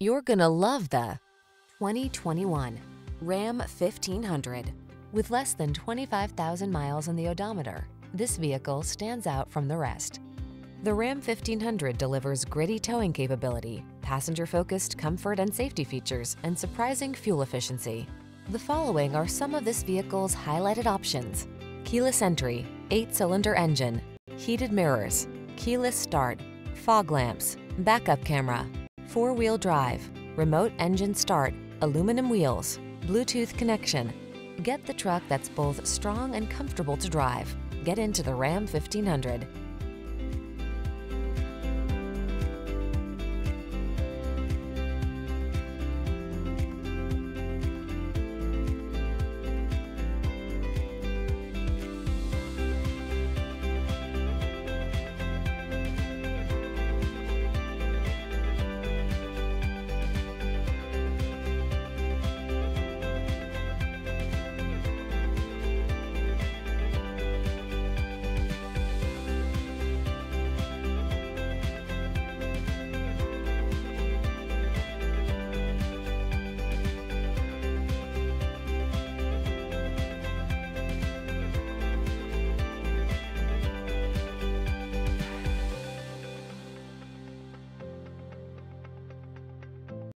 You're gonna love the 2021 Ram 1500. With less than 25,000 miles on the odometer, this vehicle stands out from the rest. The Ram 1500 delivers gritty towing capability, passenger-focused comfort and safety features, and surprising fuel efficiency. The following are some of this vehicle's highlighted options. Keyless entry, eight-cylinder engine, heated mirrors, keyless start, fog lamps, backup camera, four-wheel drive, remote engine start, aluminum wheels, Bluetooth connection. Get the truck that's both strong and comfortable to drive. Get into the Ram 1500.